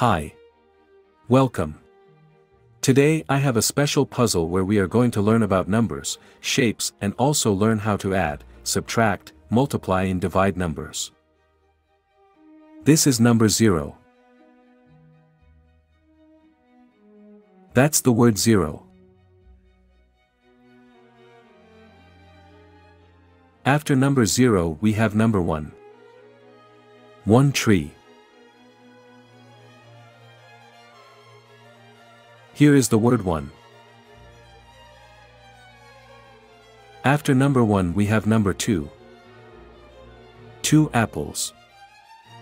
Hi. Welcome. Today I have a special puzzle where we are going to learn about numbers, shapes and also learn how to add, subtract, multiply and divide numbers. This is number 0. That's the word 0. After number 0 we have number 1. One tree. Here is the word 1. After number 1 we have number 2. Two apples.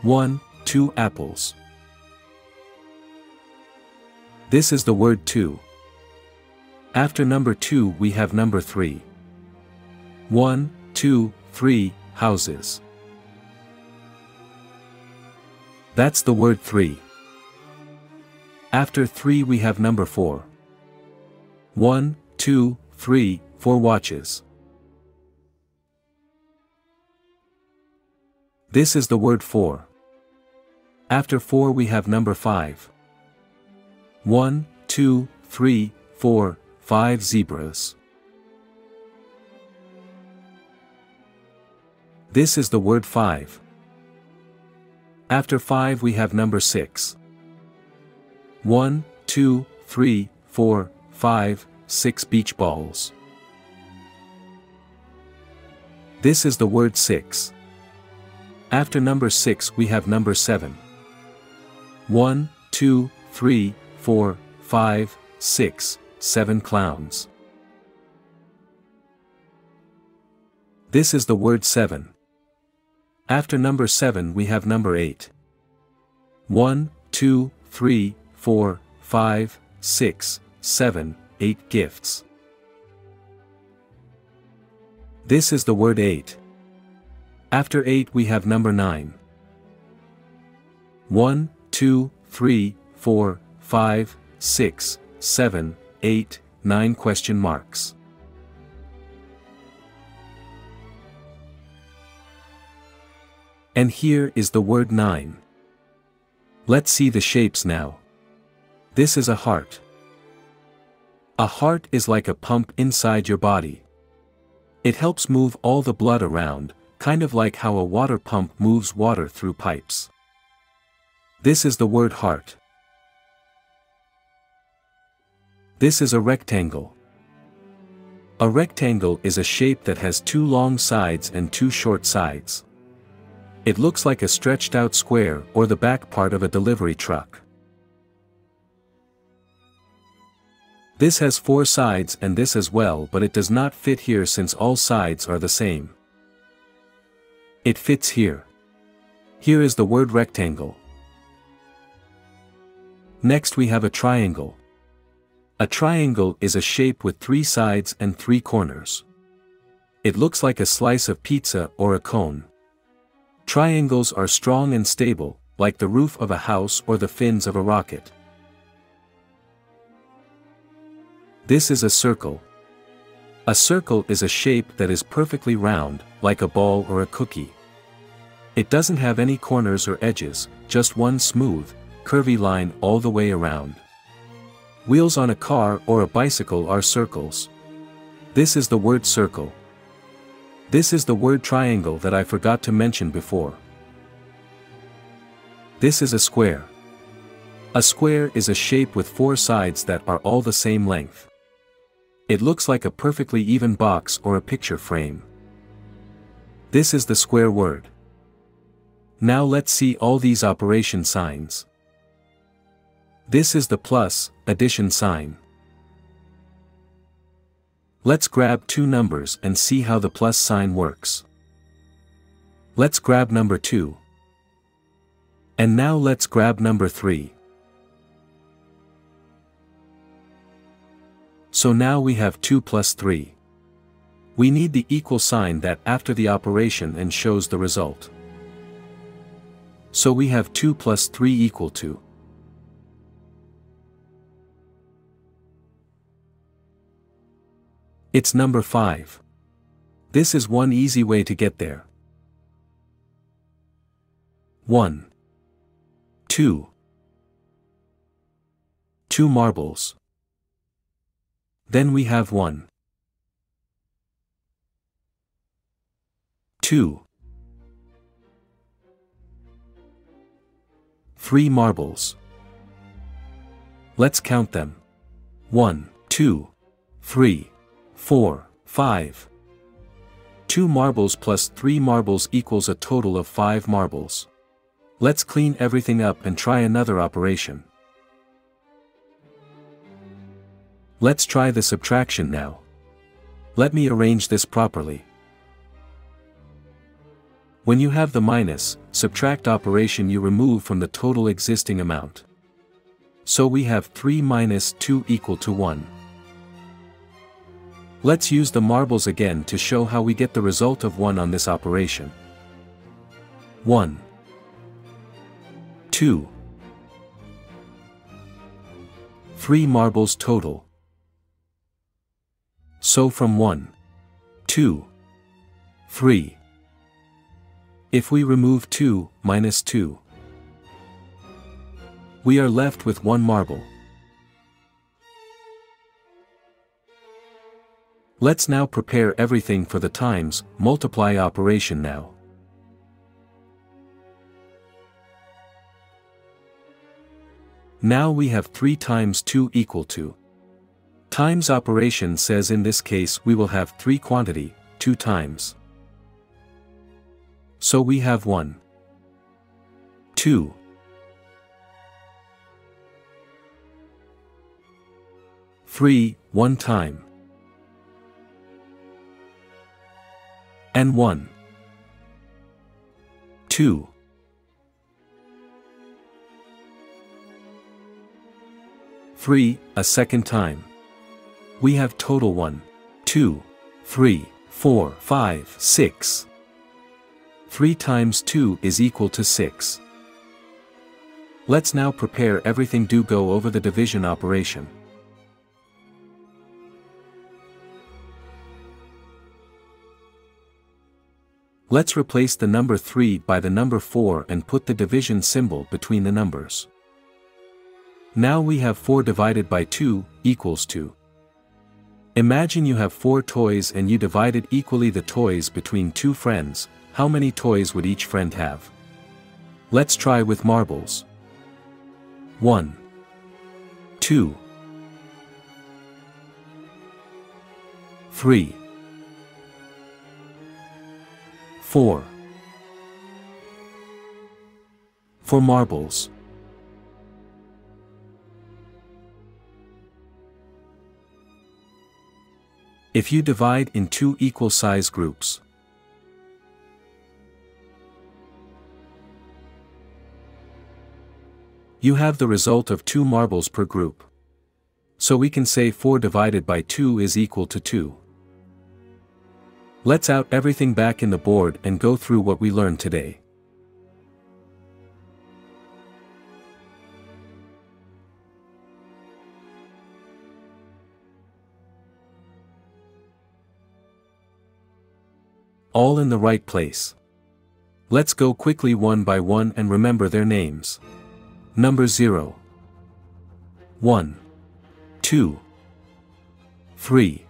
1, 2 apples. This is the word 2. After number 2 we have number 3. 1, 2, 3, houses. That's the word 3. After 3 we have number 4. 1, 2, 3, 4 watches. This is the word 4. After 4 we have number 5. 1, 2, 3, 4, 5 zebras. This is the word 5. After 5 we have number 6. 1, 2, 3, 4, 5, 6 beach balls. This is the word 6. After number 6 we have number 7. 1, 2, 3, 4, 5, 6, 7 clowns. This is the word 7. After number 7 we have number 8. 1, 2, 3, 4, 5, 6, 7, 8 gifts. This is the word 8. After 8 we have number 9. 1, 2, 3, 4, 5, 6, 7, 8, 9 question marks. And here is the word 9. Let's see the shapes now. This is a heart. A heart is like a pump inside your body. It helps move all the blood around, kind of like how a water pump moves water through pipes. This is the word heart. This is a rectangle. A rectangle is a shape that has two long sides and two short sides. It looks like a stretched out square or the back part of a delivery truck. This has four sides and this as well but it does not fit here since all sides are the same. It fits here. Here is the word rectangle. Next we have a triangle. A triangle is a shape with three sides and three corners. It looks like a slice of pizza or a cone. Triangles are strong and stable, like the roof of a house or the fins of a rocket. This is a circle. A circle is a shape that is perfectly round, like a ball or a cookie. It doesn't have any corners or edges, just one smooth, curvy line all the way around. Wheels on a car or a bicycle are circles. This is the word circle. This is the word triangle that I forgot to mention before. This is a square. A square is a shape with four sides that are all the same length. It looks like a perfectly even box or a picture frame. This is the square word. Now let's see all these operation signs. This is the plus, addition sign. Let's grab two numbers and see how the plus sign works. Let's grab number 2. And now let's grab number 3. So now we have 2 plus 3. We need the equal sign that after the operation and shows the result. So we have 2 plus 3 equal to. It's number 5. This is one easy way to get there. 1. 2. 2 marbles. Then we have 1. 2. 3 marbles. Let's count them. 1, 2, 3, 4, 5. 2 marbles plus 3 marbles equals a total of 5 marbles. Let's clean everything up and try another operation. Let's try the subtraction now. Let me arrange this properly. When you have the minus, subtract operation you remove from the total existing amount. So we have 3 minus 2 equal to 1. Let's use the marbles again to show how we get the result of 1 on this operation. 1 2 3 marbles total. So from 1 2 3 If we remove 2 minus 2 we are left with one marble. Let's now prepare everything for the times, multiply operation now. Now we have 3 times 2 equal to. Times operation says in this case we will have 3 quantity, 2 times. So we have 1. 2. 3, one time. And 1. 2. 3, a second time. We have total 1, 2, 3, 4, 5, 6. 3 times 2 is equal to 6. Let's now prepare everything do go over the division operation. Let's replace the number 3 by the number 4 and put the division symbol between the numbers. Now we have 4 divided by 2, equals 2. Imagine you have 4 toys and you divided equally the toys between two friends, how many toys would each friend have? Let's try with marbles. 1 2 3 4. Four marbles. If you divide in two equal size groups, you have the result of 2 marbles per group. So we can say 4 divided by 2 is equal to 2. Let's out everything back in the board and go through what we learned today. All in the right place. Let's go quickly one by one and remember their names. Number 0 1 2 3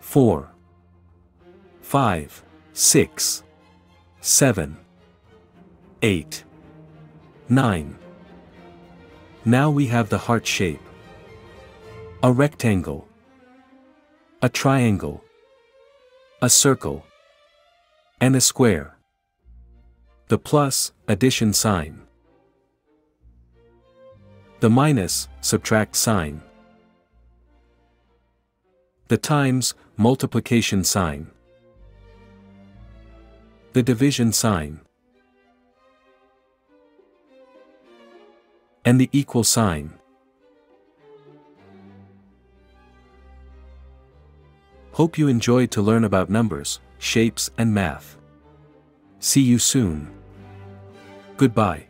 4 five, six, seven, eight, nine. Now we have the heart shape. A rectangle. A triangle. A circle. And a square. The plus, addition sign. The minus, subtract sign. The times, multiplication sign. The division sign. And the equal sign. Hope you enjoyed to learn about numbers, shapes and math. See you soon. Goodbye.